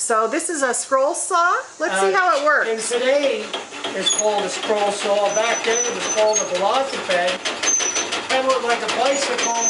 So this is a scroll saw. Let's see uh, how it works. And today, it's called a scroll saw. Back then, it was called a velocipede. Kind of looked like a bicycle,